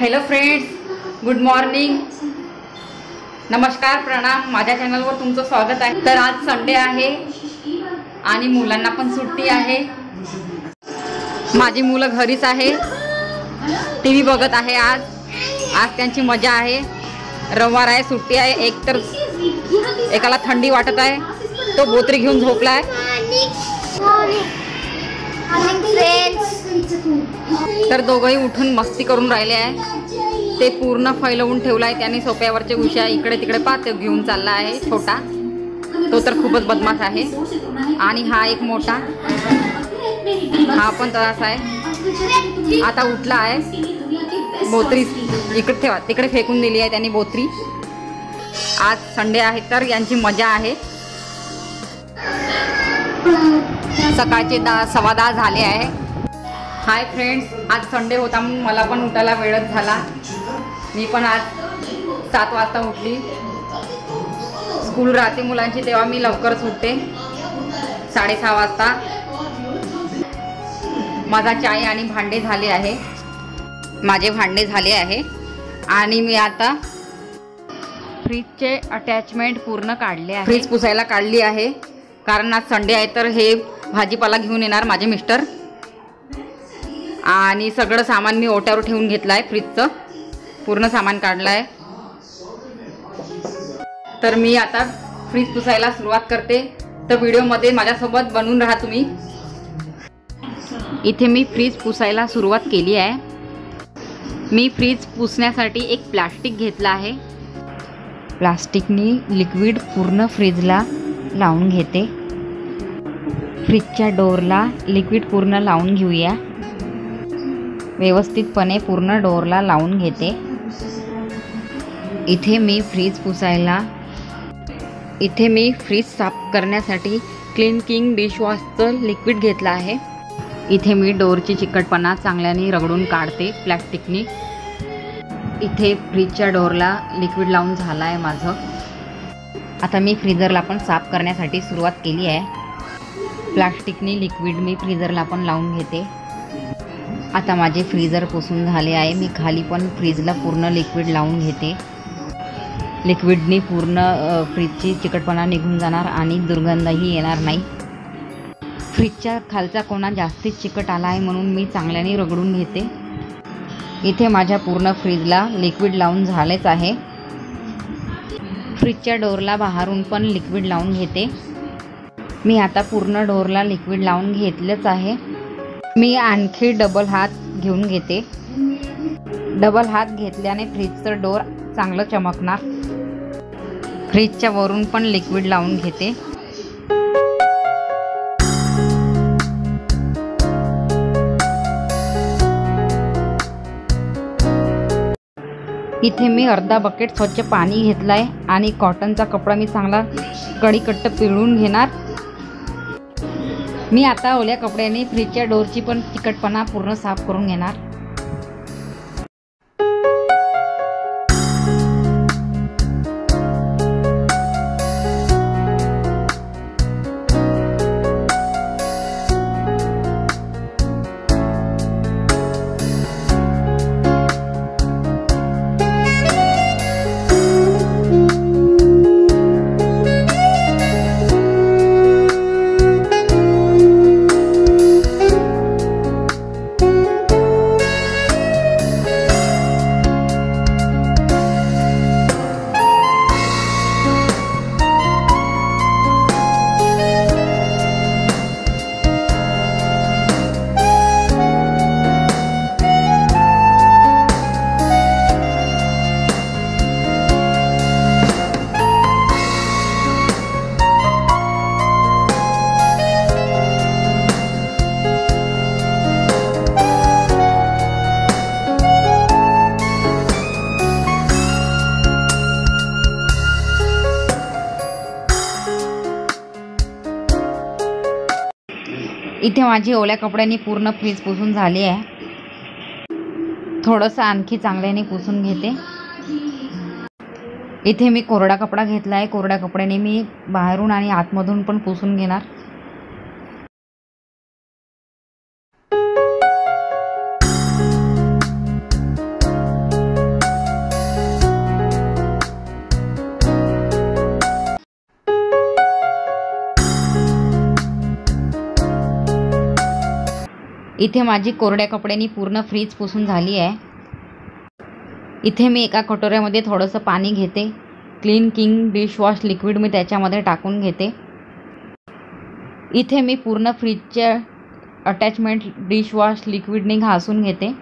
Hello friends good morning नमस्कार प्रणाम. माझ्या चॅनलवर तुमचं स्वागत आहे. तर आज संडे आहे आणि मुलांना पण सुट्टी आहे. माझी मुलं घरीच आहे. टी व्ही बघत आहे आज. आज त्यांची मजा आहे. रविवार आहे सुट्टी आहे. एक तर एकाला थंडी वाटत आहे. तो बोत्री घेऊन झोपला आहे तर दोघंही उठून मस्ती करून राहिले आहे. ते पूर्ण फैलवून ठेवलं आहे त्यांनी सोप्यावरचे उशा इकडे तिकडे पाहते घेऊन चालला आहे छोटा. तो तर खूपच बदमाश आहे. आणि हा एक मोठा. हा पण तसाच आहे. आता उठला आहे. बोत्री इकडे ठेवा. तिकडे फेकून दिली आहे त्यांनी बोत्री. आज संडे आहे तर यांची मजा आहे. सकाळचे दहा सव्वा दहा झाले आहे. हाय फ्रेंड्स आज संडे होता म्हणून मला पण उठायला वेळच झाला. मी पण आज सात वाजता उठली. स्कूल राहते मुलांची तेव्हा मी लवकरच उठते. साडेसहा वाजता. माझा चाय आणि भांडे झाले आहे. माझे भांडे झाले आहे. आणि मी आता फ्रीजचे अटॅचमेंट पूर्ण काढले आहे. फ्रीज पुसायला काढली आहे. कारण आज संडे आहे तर हे भाजीपाला घेऊन येणार माझे मिस्टर. आणि सगळं सामान मी ओट्यावर ठेवून घेतलं आहे फ्रीजचं. पूर्ण सामान काढलं आहे तर मी आता फ्रीज पुसायला सुरुवात करते. तर व्हिडिओमध्ये माझ्यासोबत बनवून राहा तुम्ही. इथे मी फ्रीज पुसायला सुरुवात केली आहे. मी फ्रीज पुसण्यासाठी एक प्लास्टिक घेतलं आहे. प्लास्टिकनी लिक्विड पूर्ण फ्रीजला लावून घेते. फ्रीजच्या डोरला लिक्विड पूर्ण लावून घेऊया. व्यवस्थितपणे पूर्ण डोअरला लावून घेते. इथे मी फ्रीज पुसायला इथे मी फ्रीज साफ करण्यासाठी क्लीन किंग डिशवॉशचं लिक्विड घेतलं आहे. इथे मी डोअरची चिकटपणा चांगल्याने रगडून काढते प्लॅस्टिकनी. इथे फ्रीजच्या डोअरला लिक्विड लावून झालं आहे माझं. आता मी फ्रीजरला पण साफ करण्यासाठी सुरुवात केली आहे. प्लास्टिकनी लिक्विड मी फ्रीजरला पण लावून घेते. आता माझे फ्रीजर पुसून झाले आहे. मी खाली पण फ्रीजला पूर्ण लिक्विड लावून घेते. लिक्विडनी पूर्ण फ्रीजची चिकटपणा निघून जाणार आणि दुर्गंधही येणार नाही. फ्रीजच्या खालचा कोणा जास्तीत चिकट आला आहे म्हणून मी चांगल्याने रगडून घेते. इथे माझ्या पूर्ण फ्रीजला लिक्विड लावून झालेच आहे. फ्रीजच्या डोरला बाहेरून पण लिक्विड लावून घेते. मी आता पूर्ण डोअरला लिक्विड लावून घेतलंच आहे. मी आणखी डबल हात घेऊन घेते. डबल हात घेतल्याने फ्रीजचं डोर चांगलं चमकणार. फ्रीजच्या वरून पण लिक्विड लावून घेते. इथे मी अर्धा बकेट स्वच्छ पाणी घेतलं आहे आणि कॉटनचा कपडा मी चांगला कडीकट्ट पिळून घेणार. मी आता ओल्या कपड्याने फ्रीजच्या डोरची पण तिखटपणा पूर्ण साफ करून घेणार. इथे माझी ओल्या कपड्यांनी पूर्ण फ्रीज पुसून झाली आहे. थोडंसं आणखी चांगल्याने पुसून घेते. इथे मी कोरडा कपडा घेतला आहे. कोरड्या कपड्याने मी बाहेरून आणि आतमधून पण पुसून घेणार. इथे माझी कोरड्या कपड्यांनी पूर्ण फ्रीज पुसून झाली आहे. इथे मी एका कटोऱ्यामध्ये थोडंसं पाणी घेते. क्लीन किंग डिशवॉश लिक्विड मी त्याच्यामध्ये टाकून घेते. इथे मी पूर्ण फ्रीजचे अटॅचमेंट डिशवॉश लिक्विडने घासून घेते.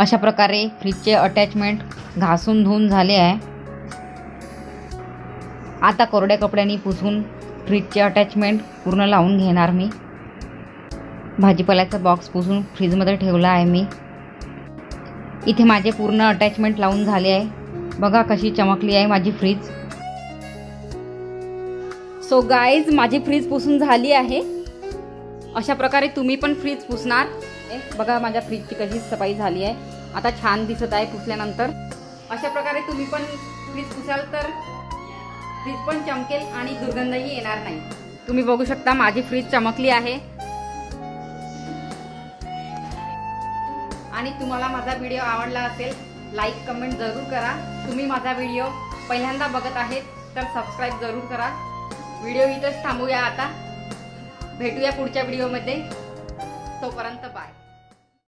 अशा प्रकारे फ्रीजचे अटॅचमेंट घासून धुवून झाले आहे. आता कोरड्या कपड्यांनी पुसून फ्रीजचे अटॅचमेंट पूर्ण लावून घेणार मी. भाजीपाल्याचा बॉक्स पुसून फ्रीजमध्ये ठेवला आहे मी. इथे माझे पूर्ण अटॅचमेंट लावून झाले आहे. बघा कशी चमकली आहे माझी फ्रीज सो गाईज माझी फ्रीज पुसून झाली आहे. अशा प्रकारे तुम्ही पण फ्रीज पुसणार. आहे. बघा माझ्या फ्रीजची कशी सफाई झाली आहे. आता छान दिसत आहे पुसल्यानंतर. अशा प्रकारे तुम्ही पण फ्रीज पुसाल तर फ्रीज पण चमकेल आणि दुर्गंधही येणार नाही. तुम्ही बघू शकता माझी फ्रीज चमकली आहे. आणि तुम्हाला माझा व्हिडिओ आवडला असेल लाईक कमेंट जरूर करा. तुम्ही माझा व्हिडिओ पहिल्यांदा बघत आहेत तर सबस्क्राईब जरूर करा. व्हिडिओ इथंच थांबूया आता. भेटूया पुढच्या व्हिडिओमध्ये तोपर्यंत बाय